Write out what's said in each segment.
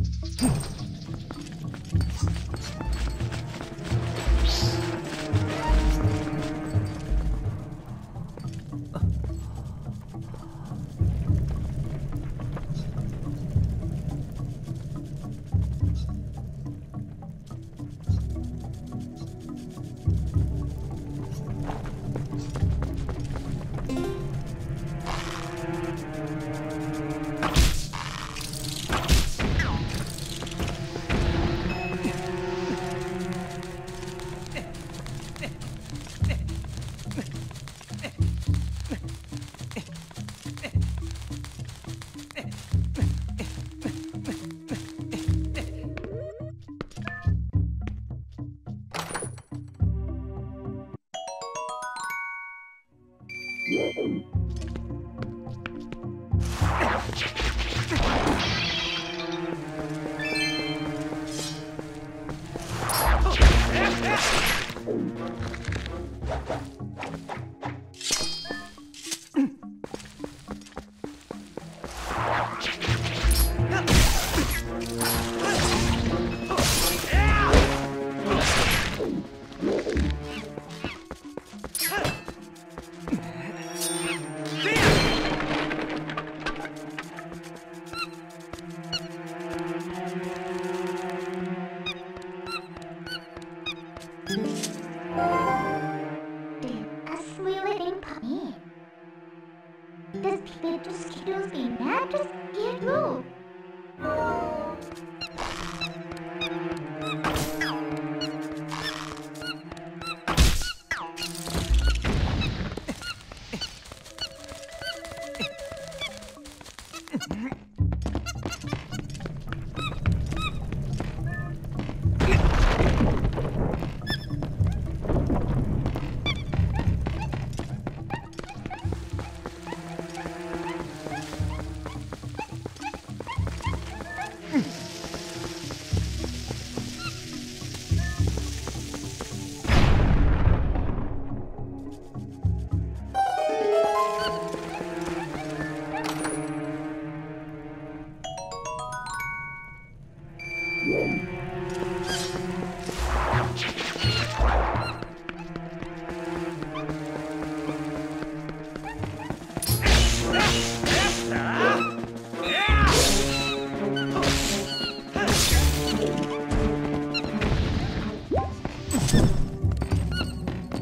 They're a sleeping puppy. Does people just kill be mad? Just get rude. Don't intro you don't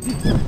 What's that?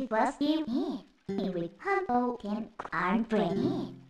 It was me, it would humble and our brain.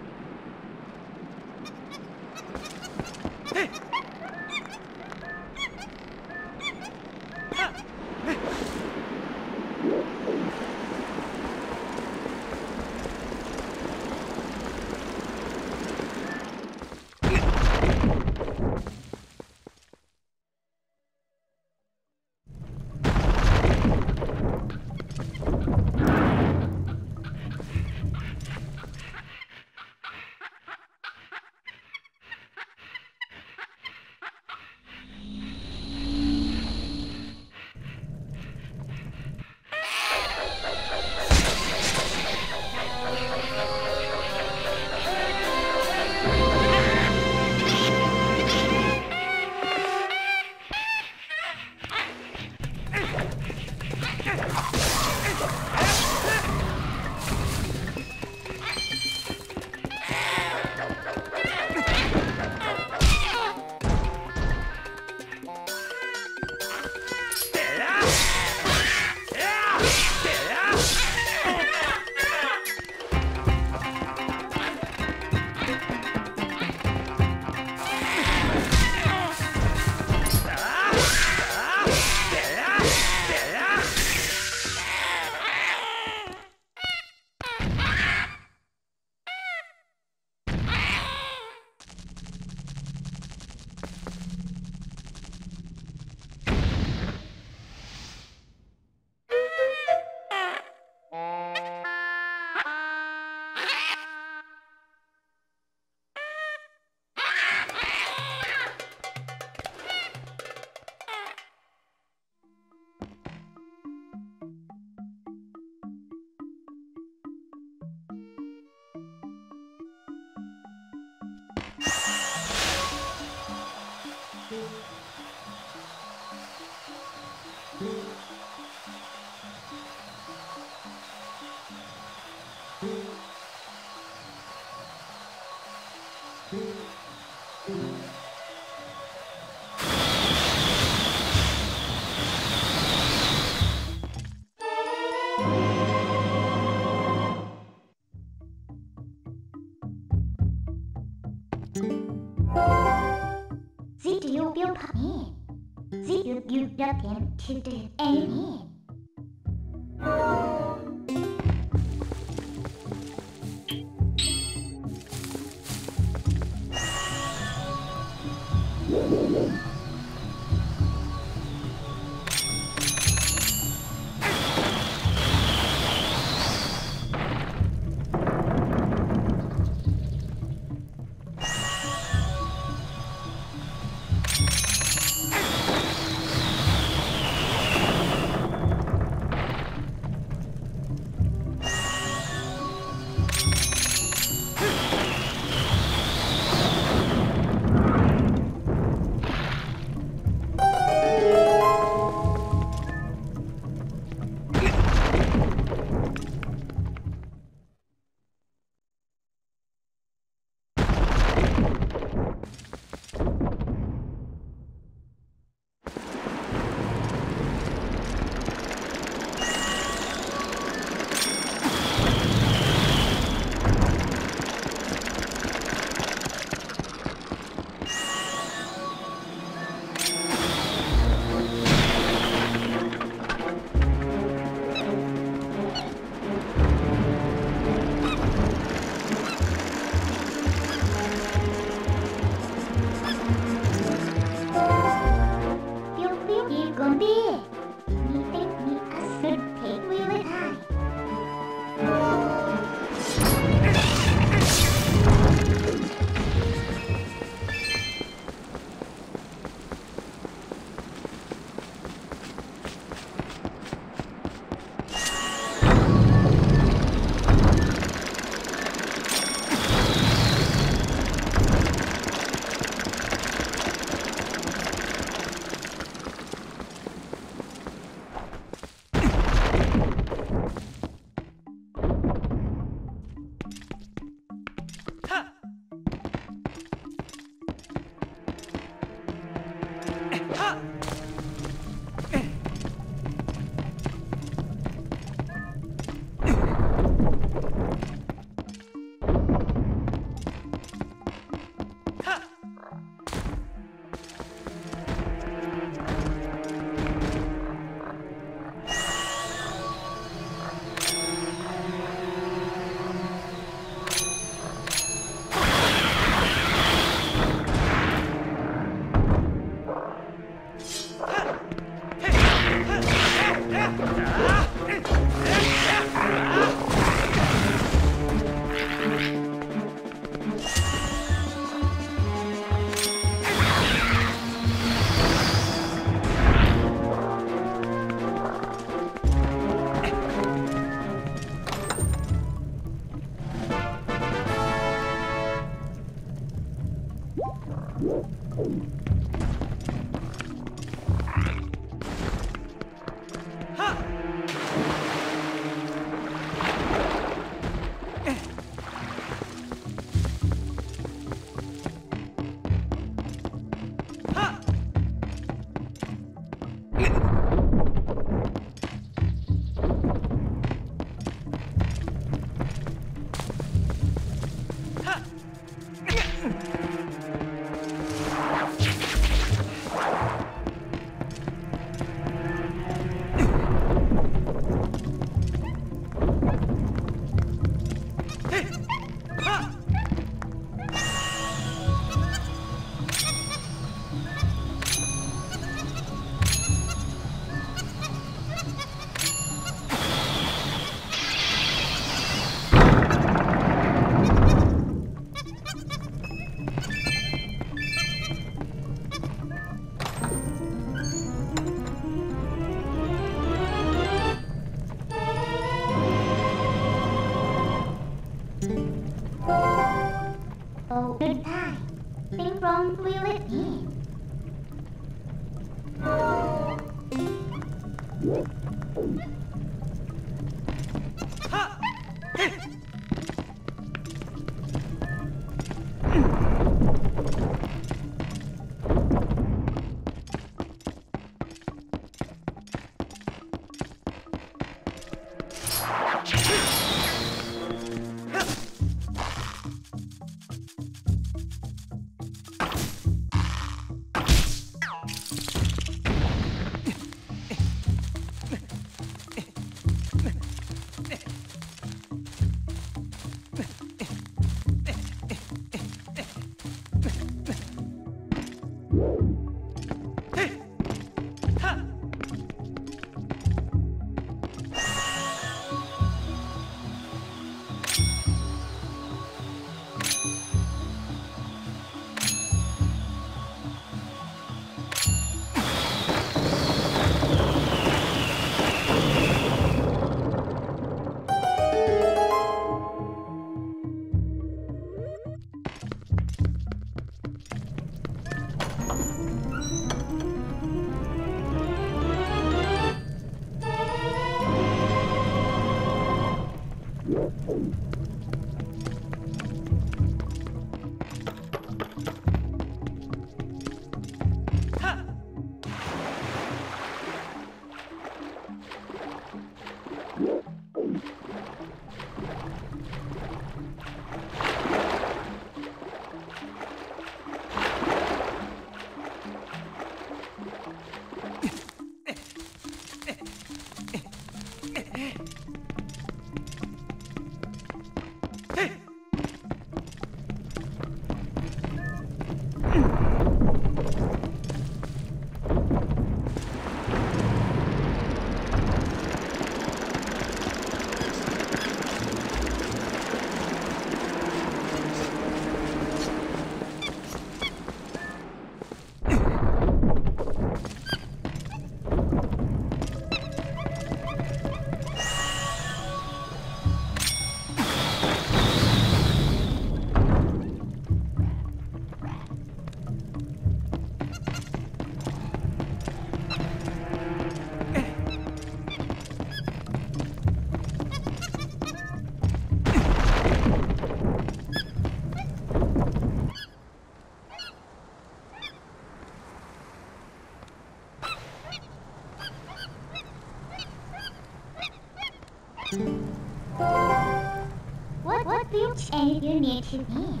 You need to be?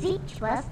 Seek trust.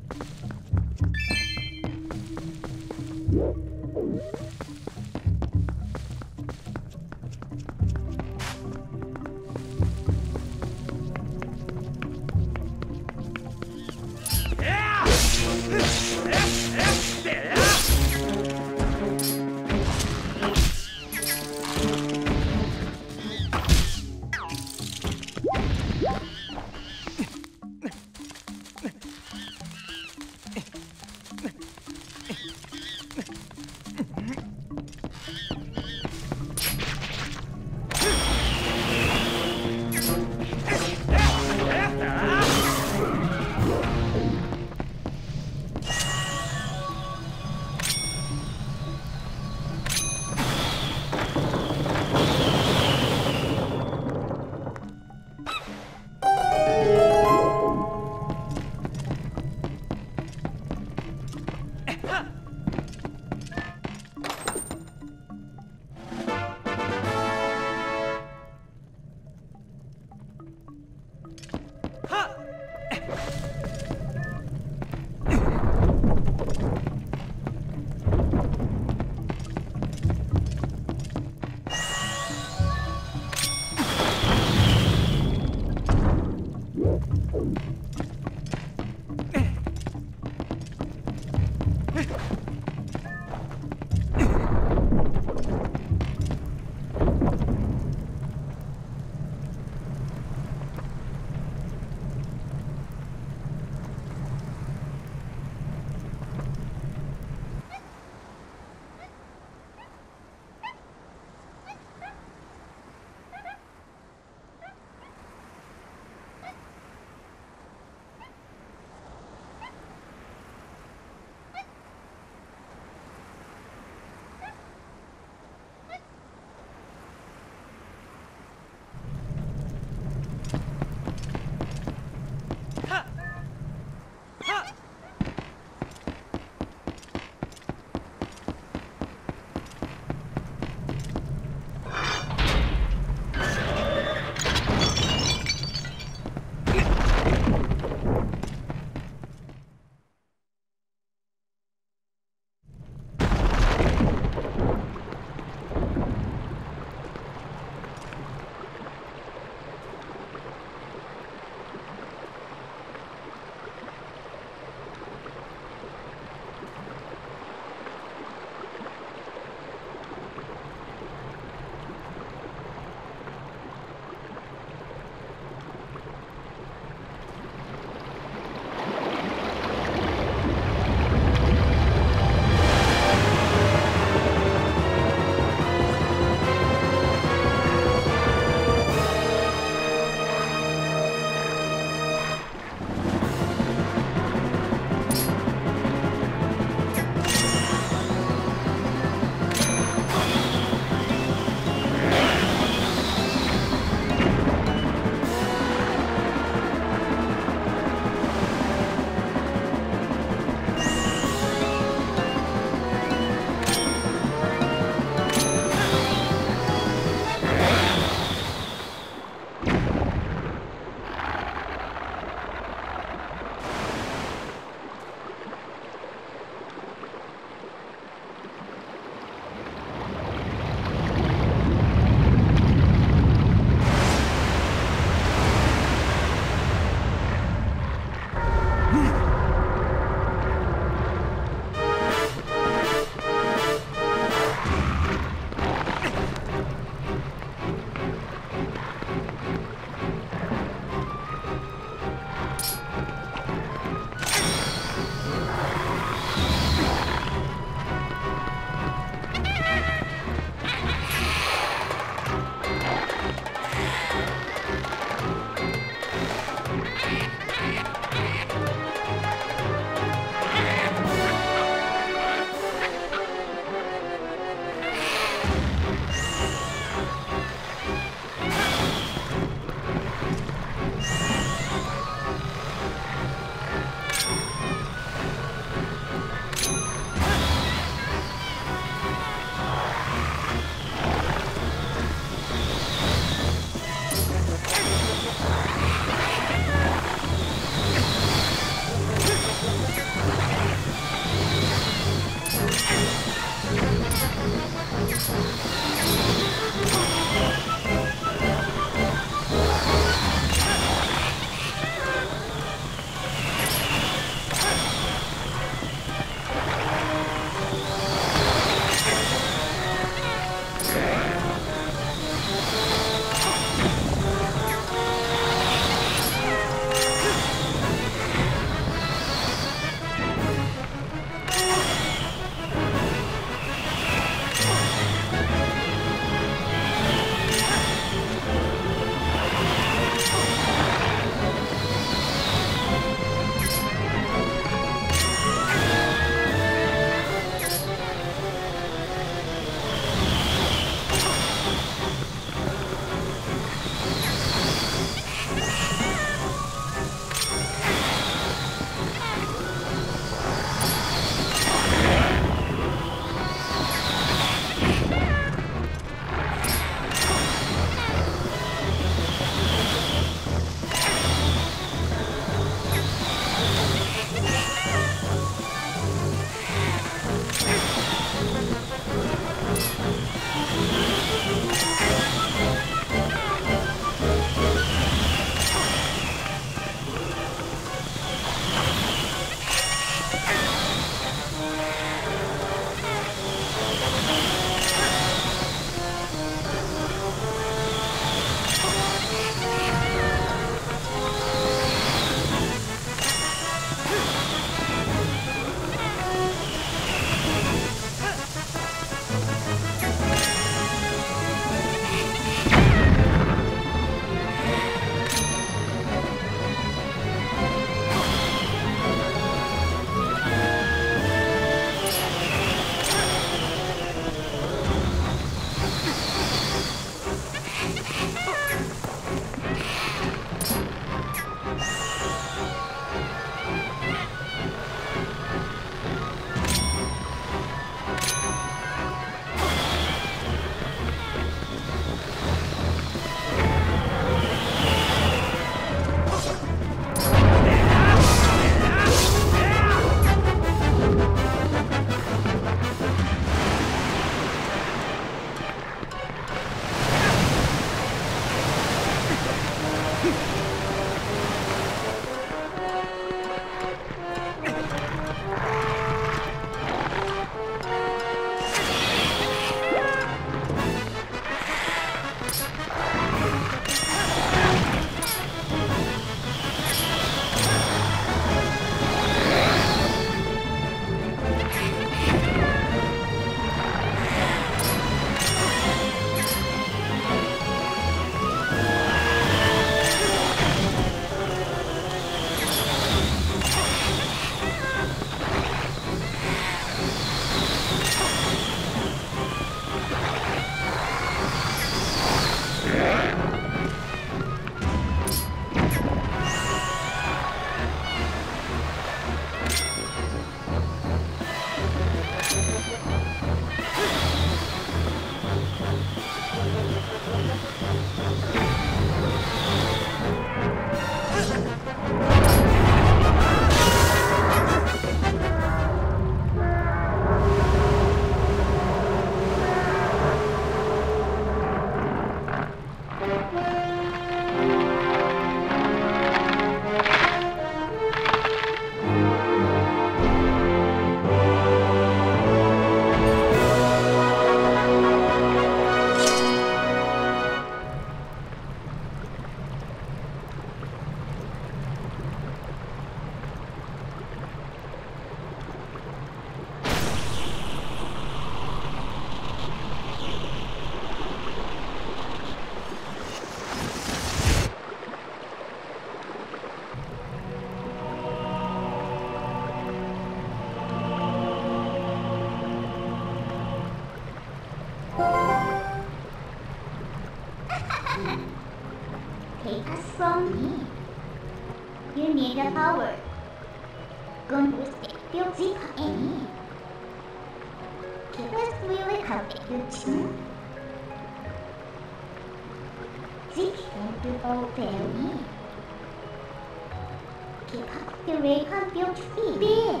Up way can build feet.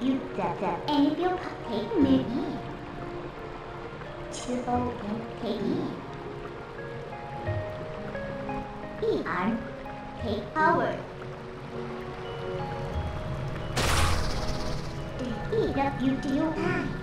You that that any build up take me. Chill and take me. Ian, take power. Ý gặp you tiêu thai.